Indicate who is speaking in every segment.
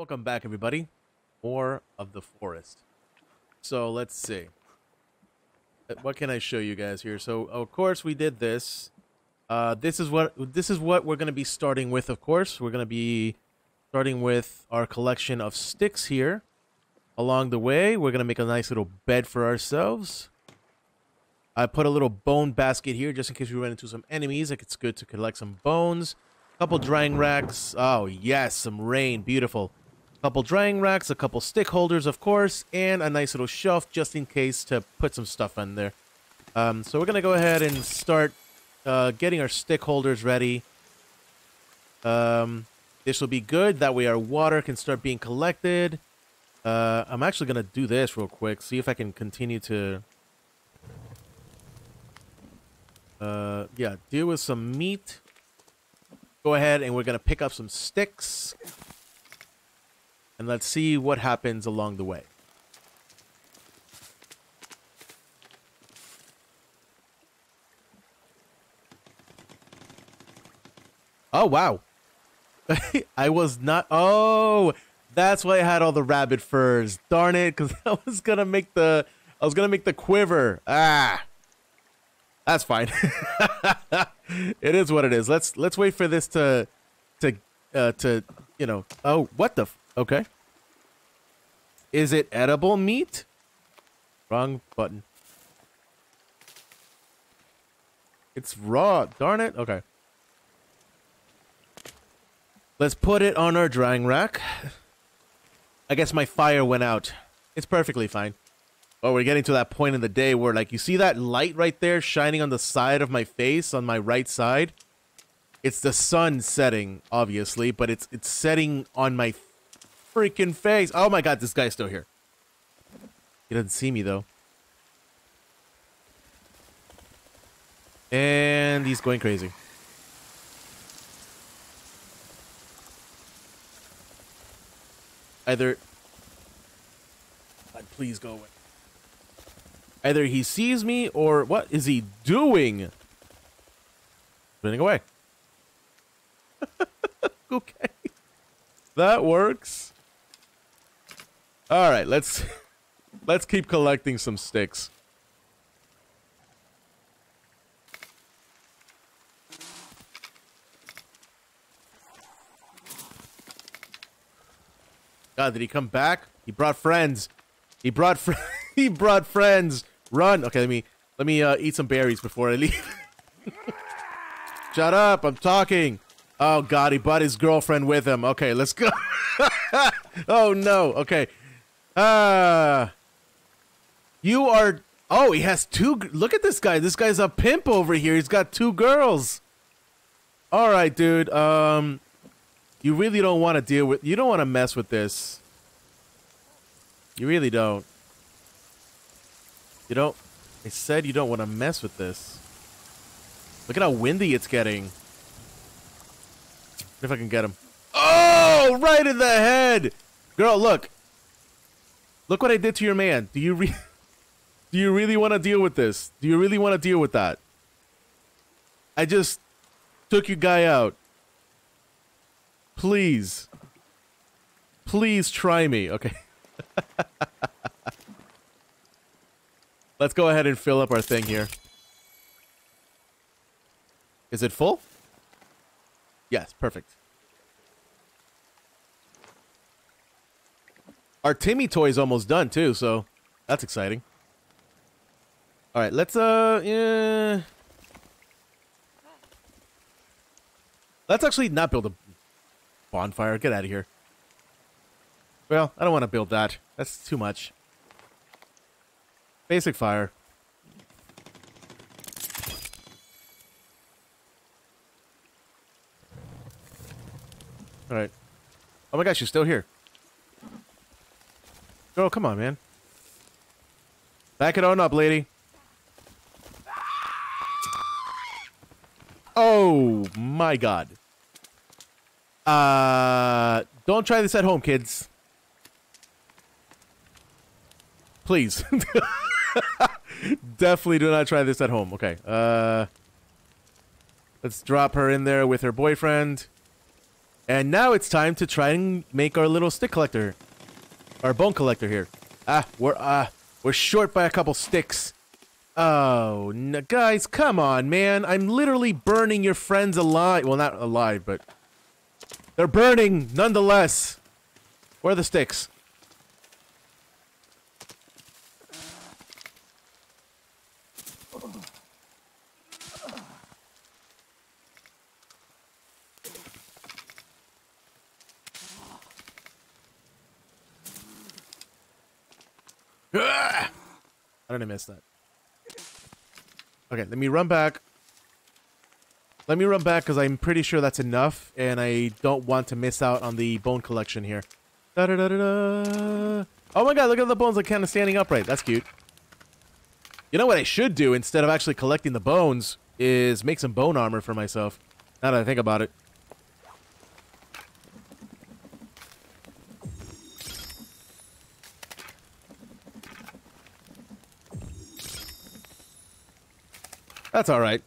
Speaker 1: Welcome back, everybody. More of the forest. So let's see. Uh, What can I show you guys here? So of course we did this. Uh, this is what this is what we're gonna be starting with. Of course, we're gonna be starting with our collection of sticks here. Along the way, we're gonna make a nice little bed for ourselves. I put a little bone basket here just in case we run into some enemies. Like it's good to collect some bones. Couple drying racks. Oh yes, some rain. Beautiful. Couple drying racks, a couple stick holders, of course, and a nice little shelf just in case to put some stuff in there. Um, so we're gonna go ahead and start uh, getting our stick holders ready. Um, this will be good. That way our water can start being collected. Uh, I'm actually gonna do this real quick. See if I can continue to. Uh, yeah, deal with some meat. Go ahead and we're gonna pick up some sticks. And let's see what happens along the way. Oh, wow. I was not. Oh, that's why I had all the rabbit furs. Darn it, because I was gonna make the. I was gonna make the quiver. Ah, that's fine. it is what it is. Let's let's wait for this to, to, uh, to you know. Oh, what the? Okay. Is it edible meat? Wrong button. It's raw. Darn it. Okay. Let's put it on our drying rack. I guess my fire went out. It's perfectly fine. Oh, we're getting to that point in the day where, like, you see that light right there shining on the side of my face, on my right side? It's the sun setting, obviously, but it's it's setting on my freaking face. Oh my god, this guy's still here. He doesn't see me, though. And he's going crazy. Either. God, please go away. Either he sees me or what is he doing? Running away. okay. That works. All right, let's let's keep collecting some sticks. God, did he come back? He brought friends. He brought fr- he brought friends. Run. Okay, let me let me uh, eat some berries before I leave. Shut up! I'm talking. Oh God, he brought his girlfriend with him. Okay, let's go. oh no. Okay. Uh You are. Oh, he has two. Look at this guy. This guy's a pimp over here. He's got two girls. All right, dude. Um, you really don't want to deal with. You don't want to mess with this. You really don't. You don't. I said you don't want to mess with this. Look at how windy it's getting. If I can get him. Oh, right in the head, girl. Look. Look what I did to your man. Do you re- Do you really want to deal with this? Do you really want to deal with that? I just took your guy out. Please. Please try me. Okay. Let's go ahead and fill up our thing here. Is it full? Yes, perfect. Our Timmy toy is almost done too, so that's exciting. All right, let's uh, yeah. Let's actually not build a bonfire. Get out of here. Well, I don't want to build that. That's too much. Basic fire. All right. Oh my gosh, you're still here. Girl, come on, man. Back it on up, lady. Oh my god. Uh, don't try this at home, kids. Please. Definitely do not try this at home. Okay. Uh, let's drop her in there with her boyfriend. And now it's time to try and make our little stick collector. Our bone collector here. Ah, we're, uh, we're short by a couple sticks. Oh, no, guys, come on, man. I'm literally burning your friends alive. Well, not alive, but... They're burning, nonetheless. Where are the sticks? Ah! How did I miss that? Okay, let me run back. Let me run back because I'm pretty sure that's enough, and I don't want to miss out on the bone collection here. Da -da -da. Oh my god, look at the bones like kind of standing upright. That's cute. You know what I should do instead of actually collecting the bones is make some bone armor for myself. Now that I think about it. That's all right.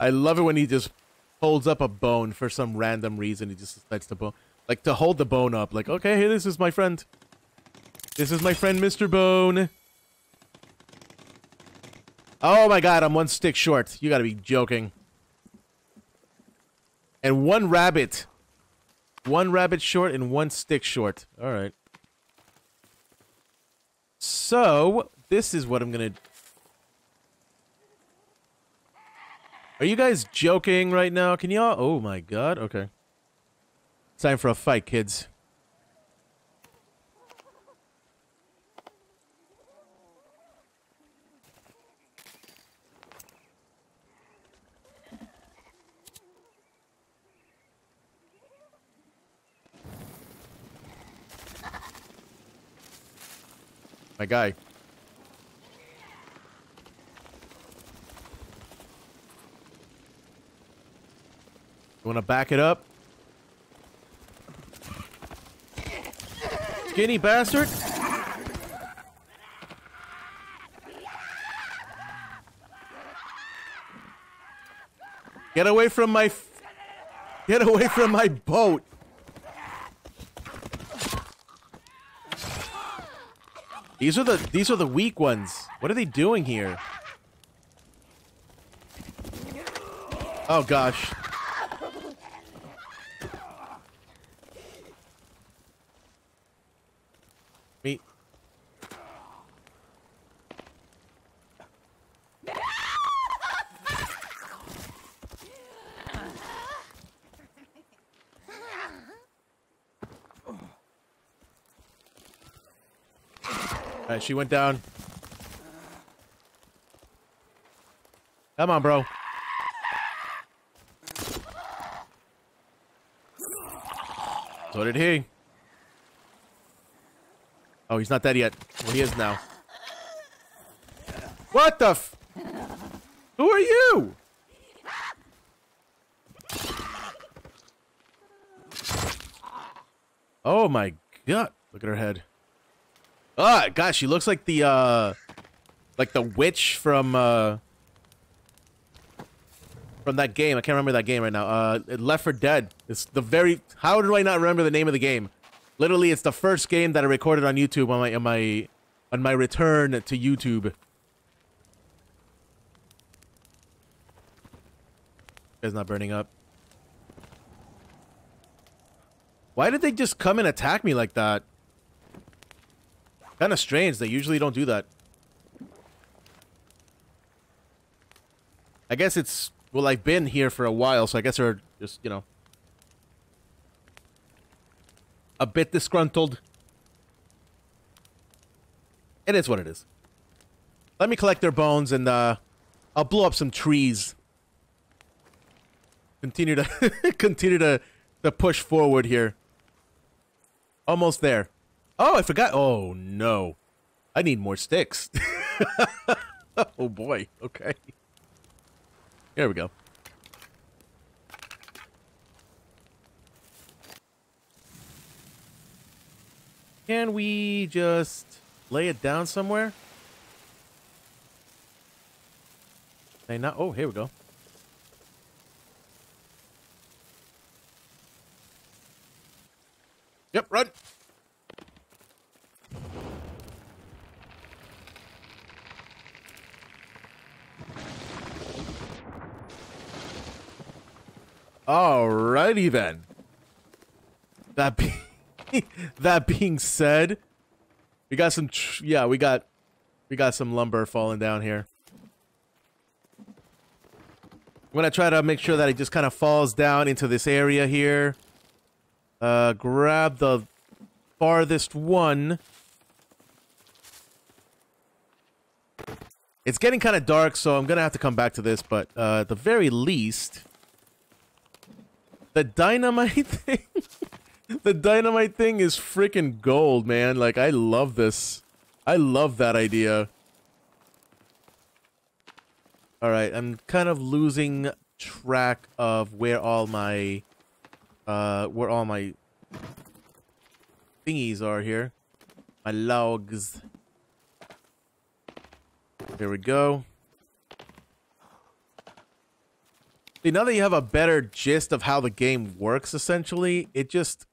Speaker 1: I love it when he just holds up a bone for some random reason. He just decides to bone, like to hold the bone up. Like, okay, hey, this is my friend. This is my friend, Mr. Bone. Oh my god, I'm one stick short. You gotta be joking. And one rabbit. One rabbit short and one stick short. All right. So, this is what I'm gonna... Are you guys joking right now? Can y'all... Oh my god, okay. Time for a fight, kids. My guy. You want to back it up? Skinny bastard! Get away from my... Get away from my boat! These are the these are the weak ones. What are they doing here? Oh gosh. Alright, she went down. Come on, bro. So did he. Oh, he's not dead yet. Well, he is now. What the Who are you? Oh my god. Look at her head. Ah, gosh, she looks like the, uh, like the witch from, uh, from that game. I can't remember that game right now. Uh, Left 4 Dead. It's the very, how do I not remember the name of the game? Literally, it's the first game that I recorded on YouTube on my, on my, on my return to YouTube. It's not burning up. Why did they just come and attack me like that? Kind of strange. They usually don't do that. I guess it's... Well, I've been here for a while, so I guess they're just, you know... A bit disgruntled. It is what it is. Let me collect their bones and, uh... I'll blow up some trees. Continue to... continue to, to push forward here. Almost there. Oh, I forgot. Oh, no. I need more sticks. oh, boy. Okay. There we go. Can we just lay it down somewhere? Hey, not. Oh, here we go. Yep, run. Alrighty then. That be that being said, we got some yeah, we got we got some lumber falling down here. I'm gonna try to make sure that it just kind of falls down into this area here. Uh, grab the farthest one. It's getting kind of dark, so I'm gonna have to come back to this, but uh, at the very least, the dynamite thing, the dynamite thing is freaking gold, man. Like, I love this. I love that idea. Alright, I'm kind of losing track of where all my, uh, where all my thingies are here. My logs. There we go. See, now that you have a better gist of how the game works, essentially, it just...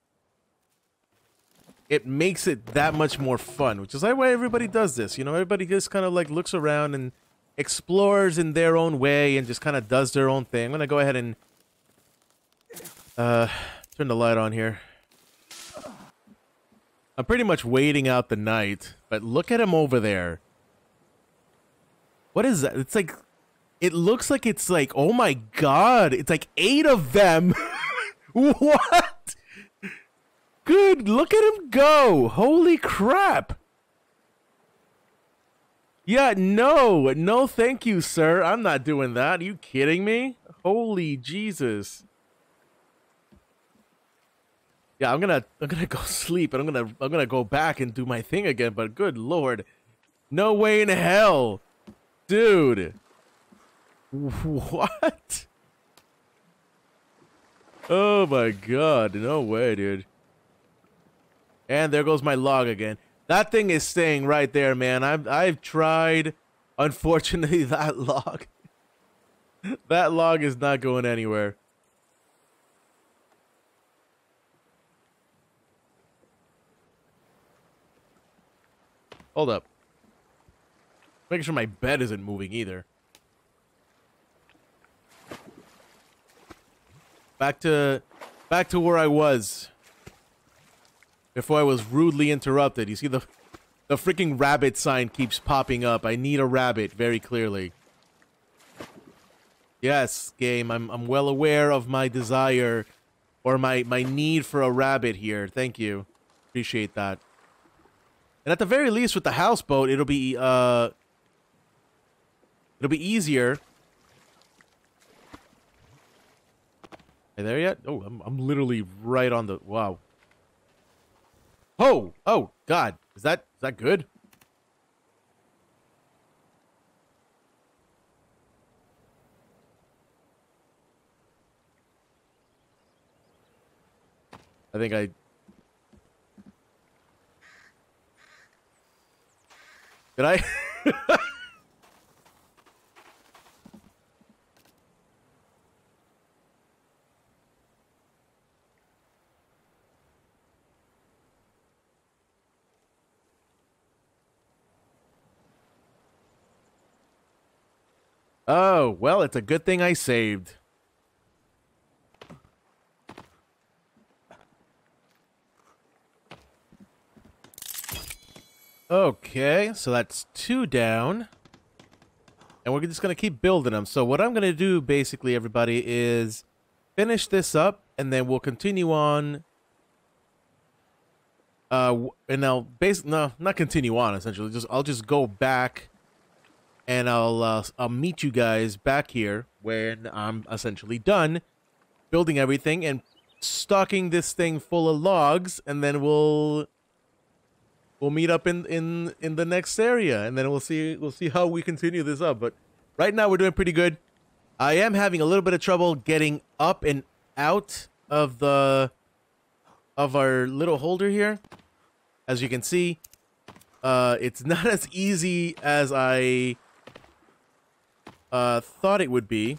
Speaker 1: It makes it that much more fun, which is like why everybody does this. You know, everybody just kind of like looks around and explores in their own way and just kind of does their own thing. I'm to go ahead and uh, turn the light on here. I'm pretty much waiting out the night, but look at him over there. What is that? It's like, it looks like it's like, oh my god, it's like eight of them. what? Good, look at him go. Holy crap. Yeah, no, no, thank you, sir. I'm not doing that. Are you kidding me? Holy Jesus. Yeah, I'm gonna, I'm gonna go sleep, and I'm gonna, I'm gonna go back and do my thing again. But good lord, no way in hell, dude. What? Oh my god, no way, dude. And there goes my log again. That thing is staying right there, man. I've I've tried. Unfortunately, that log that log is not going anywhere. Hold up. Making sure my bed isn't moving either. Back to back to where I was before I was rudely interrupted. You see the the freaking rabbit sign keeps popping up. I need a rabbit very clearly. Yes, game. I'm I'm well aware of my desire or my my need for a rabbit here. Thank you. Appreciate that. And at the very least with the houseboat, it'll be uh it'll be easier. Are there yet? Oh, I'm I'm literally right on the wow. Oh, oh, God. Is that is that good? I think I... Did I? Oh, well, it's a good thing I saved. Okay, so that's two down. And we're just going to keep building them. So what I'm going to do, basically, everybody, is finish this up, and then we'll continue on. Uh, and I'll basically, no, not continue on, essentially. Just I'll just go back and I'll uh, I'll meet you guys back here when I'm essentially done building everything and stocking this thing full of logs, and then we'll we'll meet up in in in the next area, and then we'll see we'll see how we continue this up. But right now we're doing pretty good. I am having a little bit of trouble getting up and out of the of our little holder here. As you can see, uh, it's not as easy as I uh, thought it would be.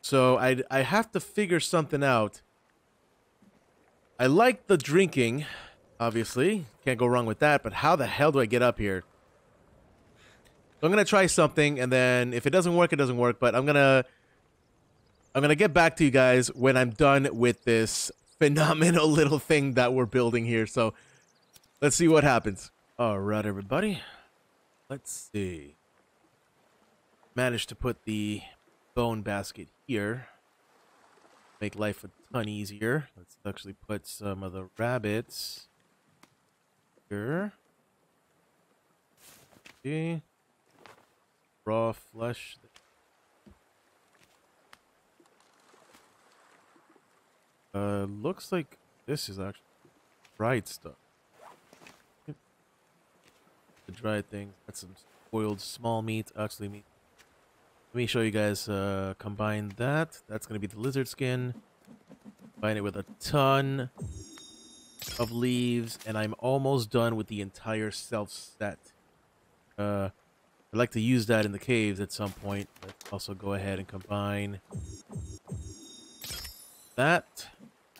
Speaker 1: So I I have to figure something out I like the drinking, obviously. Can't go wrong with that, but how the hell do I get up here? I'm gonna try something, and then if it doesn't work, it doesn't work. But I'm gonna, I'm gonna get back to you guys when I'm done with this phenomenal little thing that we're building here. So let's see what happens. All right, everybody. Let's see. Managed to put the bone basket here. Make life a ton easier. Let's actually put some of the rabbits here. See? Raw flesh. Uh, looks like this is actually fried stuff. The dried things. That's some boiled small meat. Actually, meat. Let me show you guys. Uh, combine that. That's gonna be the lizard skin. Combine it with a ton of leaves, and I'm almost done with the entire self set. Uh, I'd like to use that in the caves at some point. Let's also go ahead and combine that.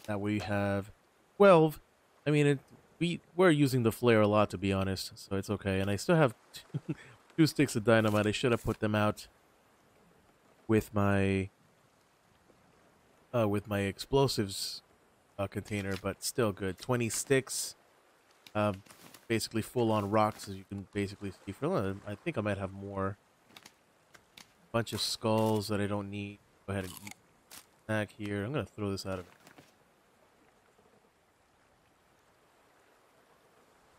Speaker 1: Now we have 12. I mean, it, we, we're using the flare a lot, to be honest, so it's okay. And I still have two, two sticks of dynamite. I should have put them out with my uh, with my explosives uh, container, but still good. 20 sticks, uh, basically full on rocks, as you can basically see. For, I think I might have more. Bunch of skulls that I don't need. Go ahead and back here. I'm gonna throw this out of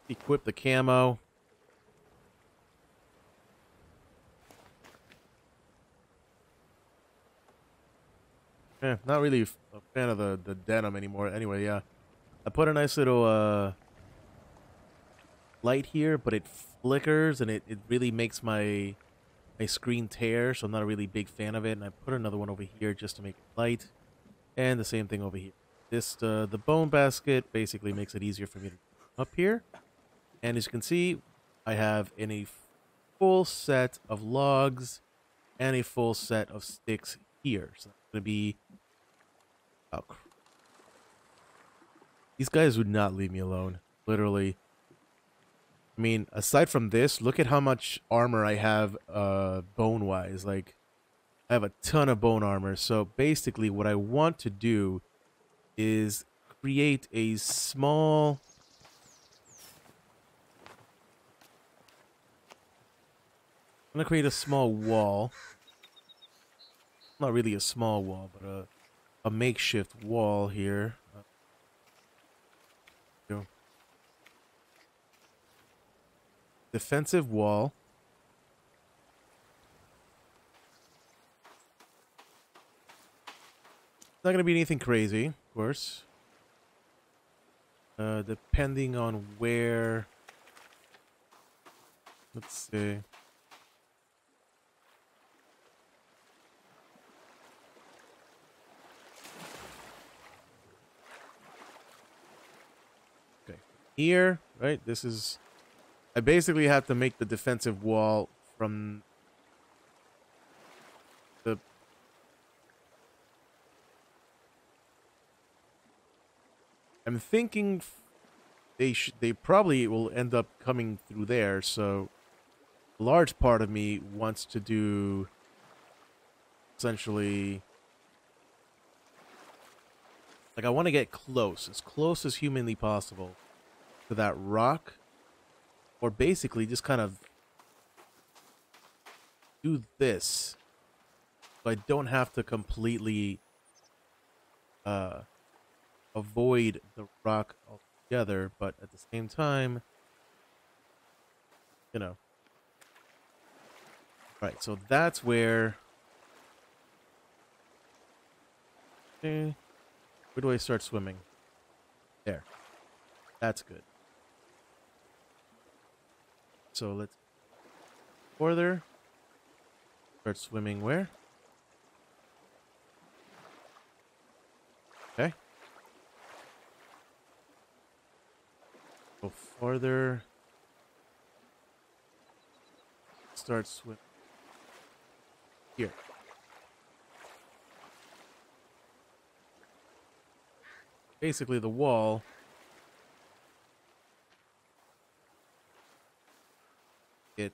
Speaker 1: Equip the camo. Eh, not really a fan of the, the denim anymore. Anyway, yeah. I put a nice little uh, light here, but it flickers and it, it really makes my my screen tear, so I'm not a really big fan of it. And I put another one over here just to make it light. And the same thing over here. This uh, The bone basket basically makes it easier for me to up here. And as you can see, I have in a full set of logs and a full set of sticks here. So it's going to be... Oh, These guys would not leave me alone. Literally. I mean, aside from this, look at how much armor I have uh, bone-wise. Like, I have a ton of bone armor. So basically what I want to do is create a small Gonna create a small wall. Not really a small wall, but a a makeshift wall here. Defensive wall. Not gonna be anything crazy, of course. Uh, depending on where. Let's see. Here, right? This is... I basically have to make the defensive wall from the... I'm thinking they sh they probably will end up coming through there, so a large part of me wants to do essentially like I want to get close, as close as humanly possible to that rock? Or basically just kind of do this so I don't have to completely uh, avoid the rock altogether but at the same time you know. Right so that's where okay, where do I start swimming? There. That's good so let's further. Start swimming where? Okay. Go farther. Start swim. Here. basically the wall. It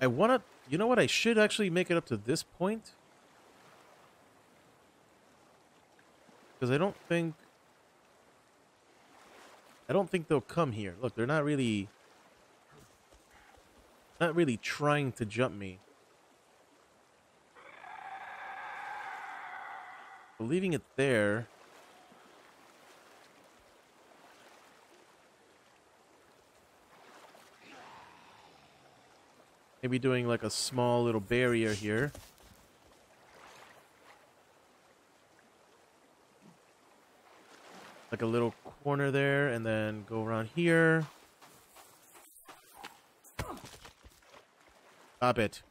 Speaker 1: I want to... You know what? I should actually make it up to this point. Because I don't think... I don't think they'll come here. Look, they're not really... Not really trying to jump me. But leaving it there... Maybe doing like a small little barrier here. Like a little corner there, and then go around here. Stop it.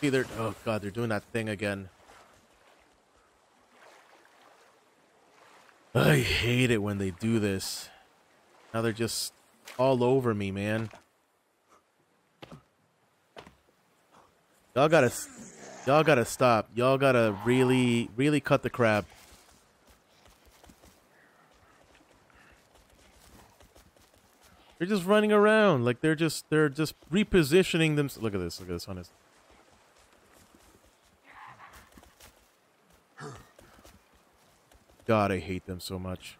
Speaker 1: See, they're... Oh, God, they're doing that thing again. I hate it when they do this. Now they're just all over me, man. Y'all gotta, y'all gotta stop. Y'all gotta really, really cut the crap. They're just running around like they're just, they're just repositioning them. Look at this. Look at this, honest. God, I hate them so much.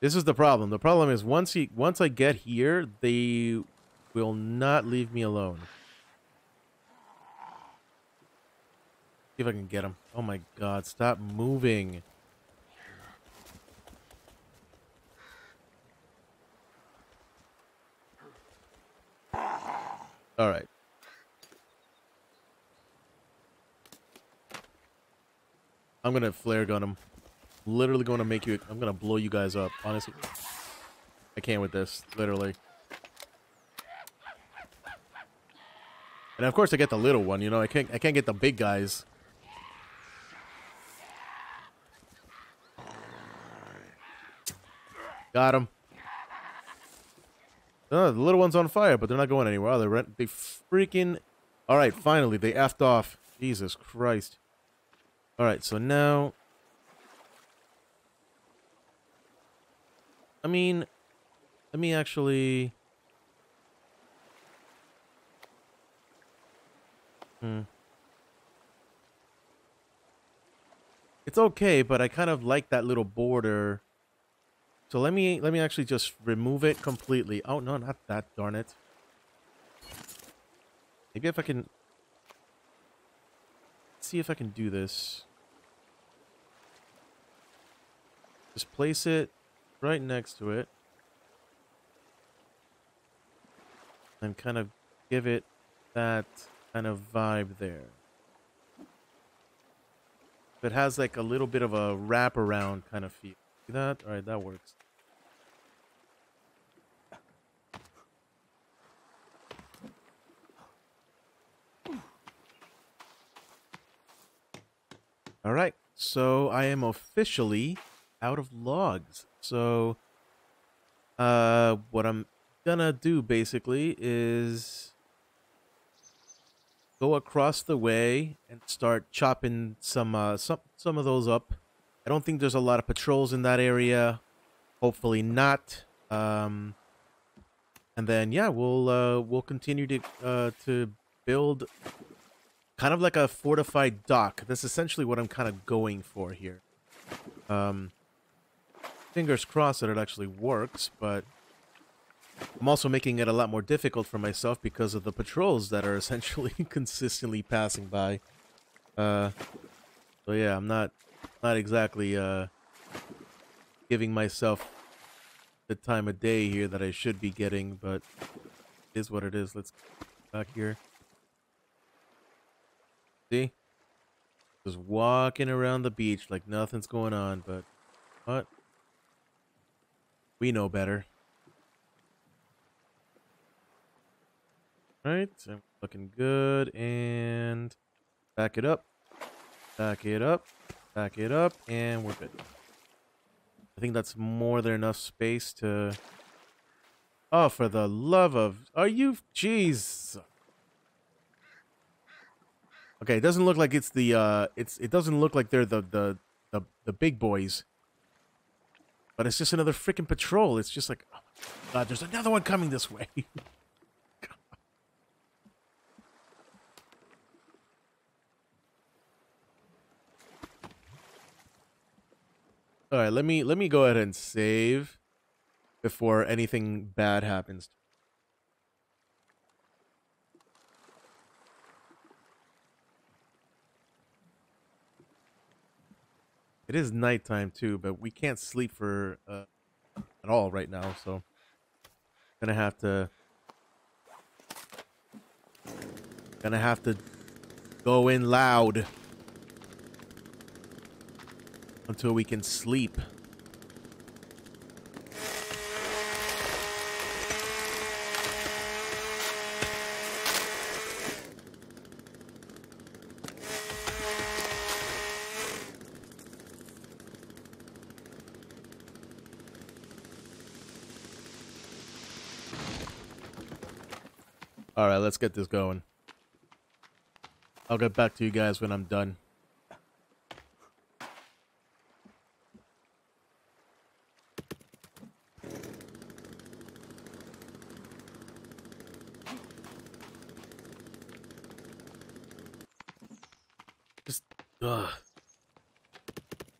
Speaker 1: This is the problem. The problem is once he once I get here, they will not leave me alone. See if I can get him. Oh my god, stop moving. All right. I'm to flare gun him literally to make you... I'm to blow you guys up, honestly. I can't with this, literally. And of course I get the little one, you know, I can't I can't get the big guys. Got him. Oh, the little one's on fire, but they're not going anywhere. Oh, they they freaking All right, finally they effed off. Jesus Christ. All right, so now I mean, let me actually... Hmm. It's okay, but I kind of like that little border. So let me let me actually just remove it completely. Oh no, not that, darn it. Maybe if I can see if I can do this. Just place it right next to it. And kind of give it that kind of vibe there. It has like a little bit of a wraparound kind of feel. See that? Alright, that works. Alright, so I am officially out of logs. So, uh, what I'm gonna do basically is go across the way and start chopping some uh, some some of those up. I don't think there's a lot of patrols in that area. Hopefully not. Um, and then yeah, we'll uh, we'll continue to uh, to build kind of like a fortified dock. That's essentially what I'm kind of going for here. Um, fingers crossed that it actually works, but I'm also making it a lot more difficult for myself because of the patrols that are essentially consistently passing by. Uh, so yeah, I'm not not exactly uh, giving myself the time of day here that I should be getting, but it is what it is. Let's back here. See? Just walking around the beach like nothing's going on, but what? We know better. Right, so looking good, and back it up, back it up, back it up, and we're good. I think that's more than enough space to... Oh, for the love of... Are you... Jeez. Okay, it doesn't look like it's the, uh... It's, it doesn't look like they're the, the, the, the big boys. But it's just another freaking patrol. It's just like... Oh God, there's another one coming this way. All right, let me let me go ahead and save before anything bad happens. It is nighttime too, but we can't sleep for uh, at all right now, so gonna have to gonna have to go in loud until we can sleep. Let's get this going. I'll get back to you guys when I'm done. Just, ugh.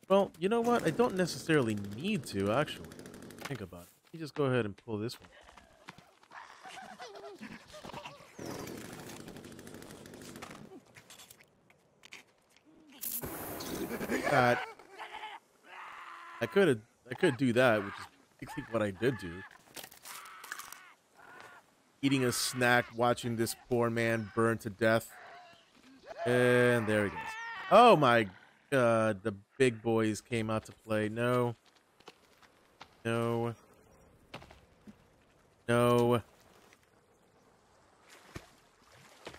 Speaker 1: Well, you know what? I don't necessarily need to, actually. Think about it. Let me just go ahead and pull this one. I could I could do that, which is basically what I did do. Eating a snack, watching this poor man burn to death. And there he goes. Oh my god, the big boys came out to play. No. No. No.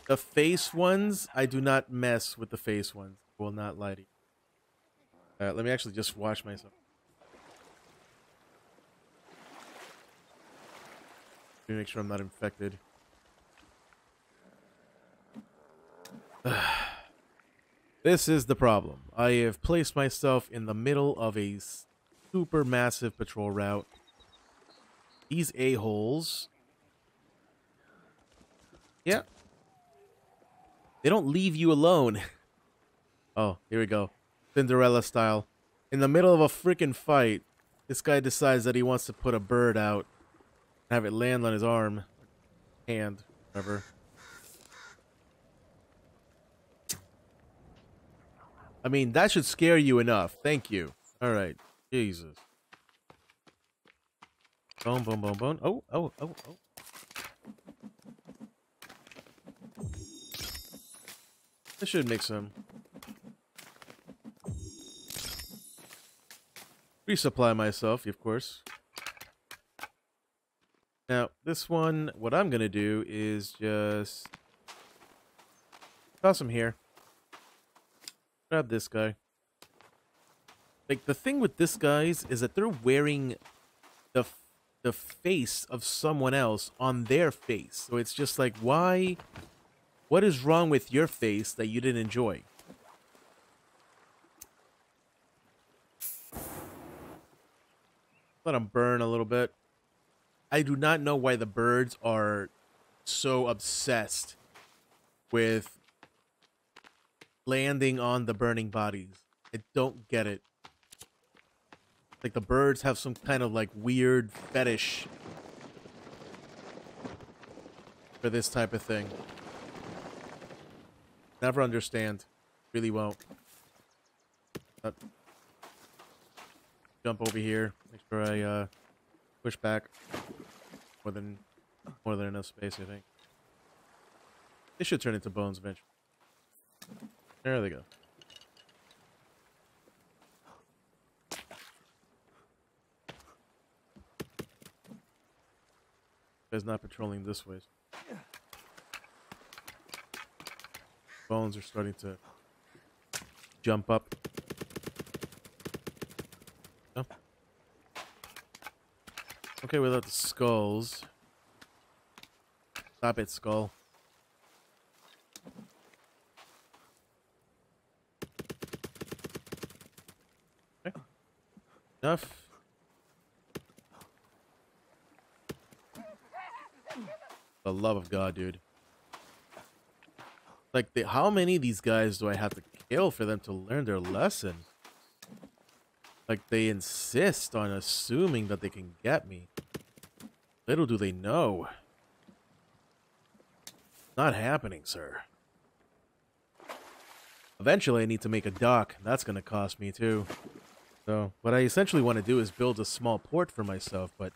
Speaker 1: The face ones, I do not mess with the face ones. I will not lie to you. Alright, let me actually just wash myself. Let me make sure I'm not infected. this is the problem. I have placed myself in the middle of a super massive patrol route. These a-holes... Yeah. They don't leave you alone. oh, here we go. Cinderella style. In the middle of a freaking fight, this guy decides that he wants to put a bird out. and Have it land on his arm. Hand. Whatever. I mean, that should scare you enough. Thank you. Alright. Jesus. Boom, boom, boom, boom. Oh, oh, oh, oh. This should make some resupply myself, of course. Now, this one, what I'm going to do is just toss him here. Grab this guy. Like, the thing with this guys is that they're wearing the, the face of someone else on their face. So it's just like, why? What is wrong with your face that you didn't enjoy? Let them burn a little bit. I do not know why the birds are so obsessed with landing on the burning bodies. I don't get it. Like the birds have some kind of like weird fetish for this type of thing. Never understand. Really won't. Jump over here. Make sure I uh, push back more than more than enough space. I think they should turn into bones eventually. There they go. Guy's not patrolling this way. bones are starting to jump up. Okay, without the skulls. Stop it, skull. Okay. Enough. The love of God, dude. Like, the, how many of these guys do I have to kill for them to learn their lesson? Like, they insist on assuming that they can get me. Little do they know. Not happening, sir. Eventually, I need to make a dock. That's going to cost me, too. So, what I essentially want to do is build a small port for myself, but...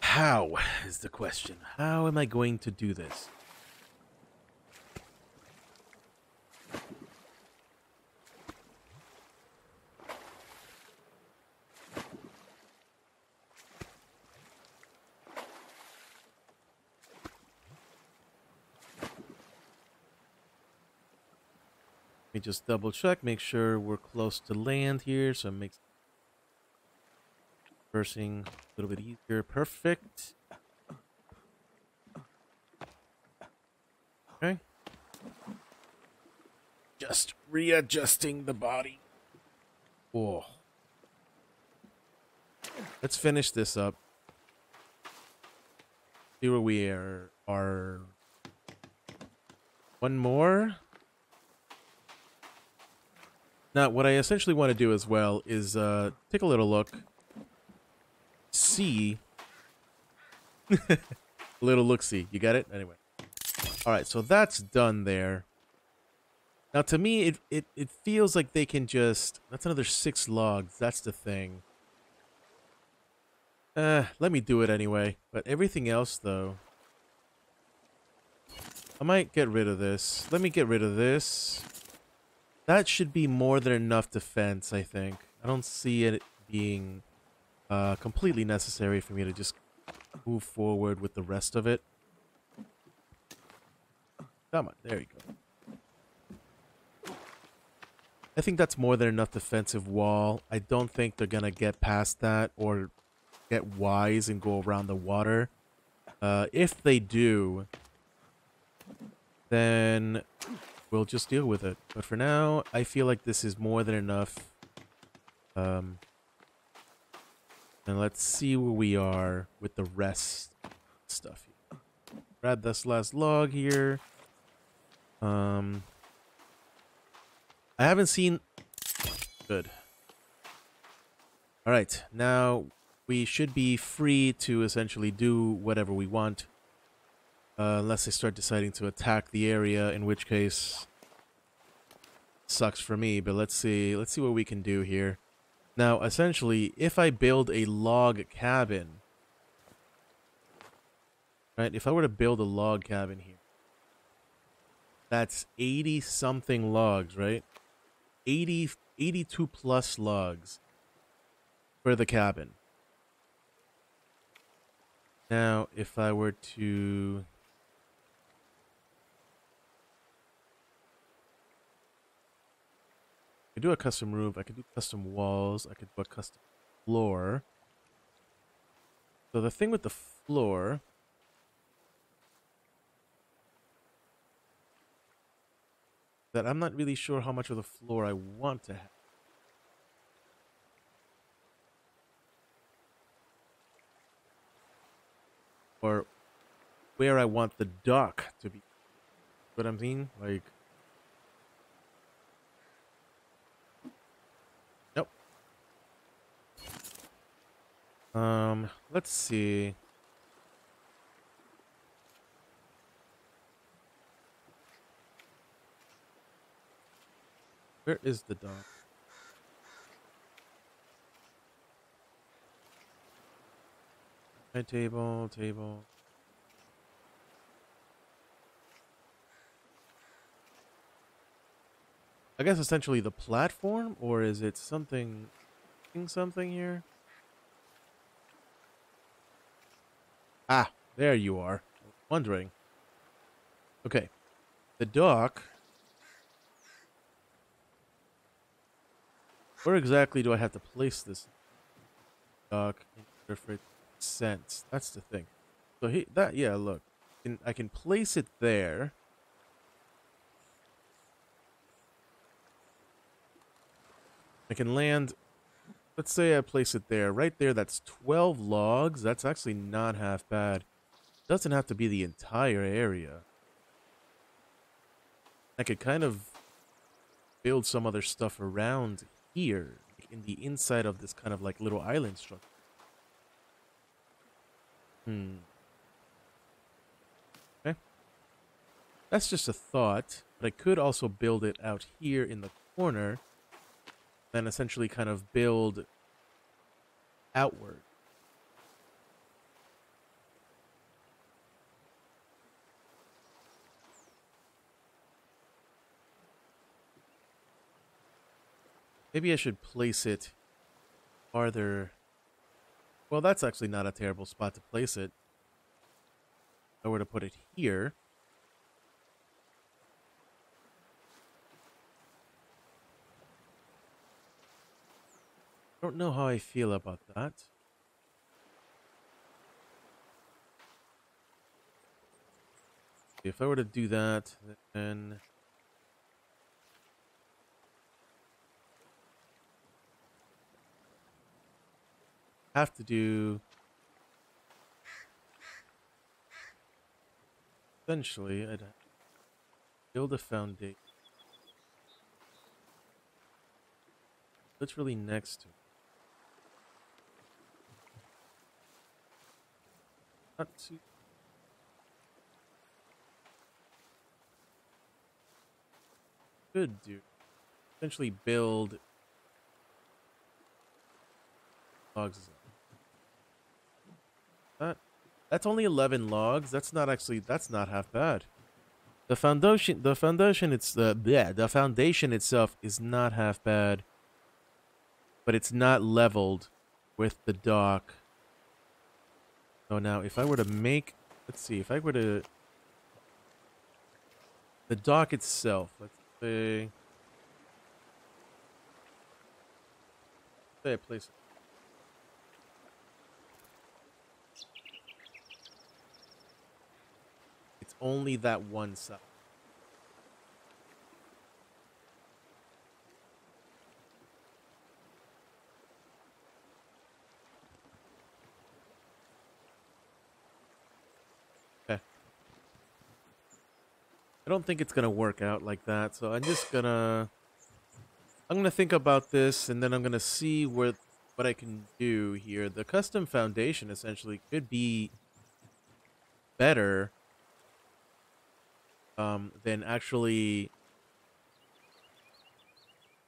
Speaker 1: How is the question. How am I going to do this? Me just double check, make sure we're close to land here, so it makes versing a little bit easier. Perfect. Okay. Just readjusting the body. Oh. Let's finish this up. See where we are. Are one more. Now, what I essentially want to do as well is uh, take a little look, see, little look-see. You get it? Anyway. All right, so that's done there. Now, to me, it, it, it feels like they can just... That's another six logs. That's the thing. Uh, let me do it anyway. But everything else, though... I might get rid of this. Let me get rid of this. That should be more than enough defense, I think. I don't see it being uh, completely necessary for me to just move forward with the rest of it. Come on, there you go. I think that's more than enough defensive wall. I don't think they're going to get past that or get wise and go around the water. Uh, if they do, then we'll just deal with it. But for now, I feel like this is more than enough. Um, and let's see where we are with the rest stuff. Here. Grab this last log here. Um, I haven't seen... Good. Alright, now we should be free to essentially do whatever we want. Uh, unless they start deciding to attack the area, in which case sucks for me, but let's see. Let's see what we can do here. Now, essentially, if I build a log cabin, right? If I were to build a log cabin here, that's 80 something logs, right? 80 82 plus logs for the cabin. Now, if I were to could do a custom roof. I could do custom walls. I could do a custom floor. So the thing with the floor... That I'm not really sure how much of the floor I want to have. Or where I want the dock to be. What I'm mean? Like... Um, let's see. Where is the dog? My table, table. I guess essentially the platform, or is it something, something here? Ah, there you are. Wondering. Okay. the dock. Where exactly do I have to place this dock in sense? That's the thing. So he, that, yeah, look. I can place it there. I can land, let's say I place it there. Right there, that's 12 logs. That's actually not half bad. Doesn't have to be the entire area. I could kind of build some other stuff around here, in the inside of this kind of like little island structure. Hmm. Okay. That's just a thought, but I could also build it out here in the corner, then essentially kind of build outward. Maybe I should place it farther. Well, that's actually not a terrible spot to place it. If I were to put it here. Don't know how I feel about that. If I were to do that, then... I have to do essentially I'd build a foundation literally next to it. Not too could do essentially build logs that that's only 11 logs. That's not actually that's not half bad. The foundation the foundation it's the yeah, the foundation itself is not half bad. But it's not leveled with the dock. So now if I were to make let's see, if I were to the dock itself, let's say say I place it only that one cell. I don't think it's to work out like that, so I'm just to... I'm to think about this, and then I'm to see what, what I can do here. The custom foundation, essentially, could be better um, than actually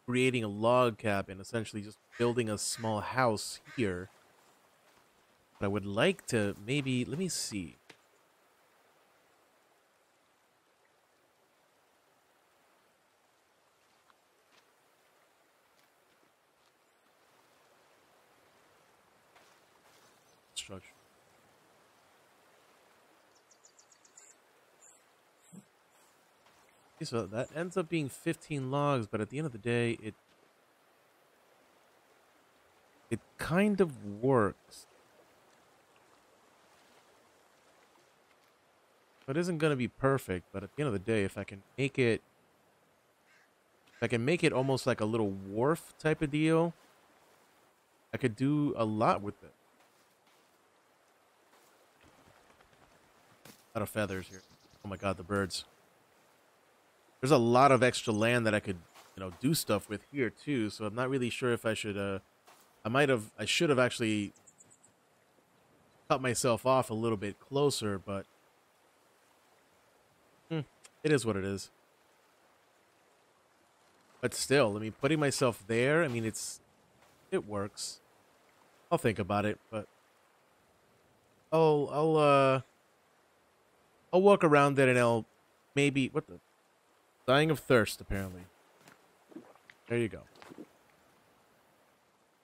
Speaker 1: creating a log cabin, essentially just building a small house here. But I would like to maybe, let me see. Structure. So that ends up being 15 logs, but at the end of the day, it it kind of works. It isn't going to be perfect, but at the end of the day, if I can make it if I can make it almost like a little wharf type of deal, I could do a lot with it. Lot of feathers here. Oh my god, the birds. There's a lot of extra land that I could, you know, do stuff with here too. So I'm not really sure if I should. Uh, I might have. I should have actually cut myself off a little bit closer, but hmm, it is what it is. But still, I mean, putting myself there. I mean, it's it works. I'll think about it, but I'll I'll uh I'll walk around it and I'll maybe what the Dying of thirst, apparently. There you go.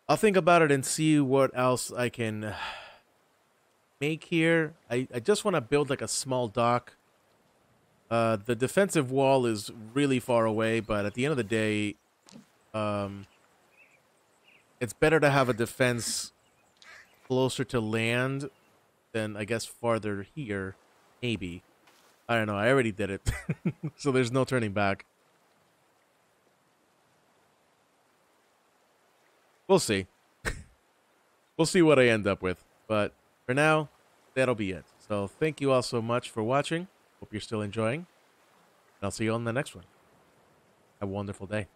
Speaker 1: I'll think about it and see what else I can make here. I, I just want to build like a small dock Uh, the defensive wall is really far away, but at the end of the day, um, it's better to have a defense closer to land than I guess farther here. Maybe. I don't know. I already did it, so there's no turning back. We'll see. we'll see what I end up with. But for now, that'll be it. So thank you all so much for watching. Hope you're still enjoying. And I'll see you on the next one. Have a wonderful day.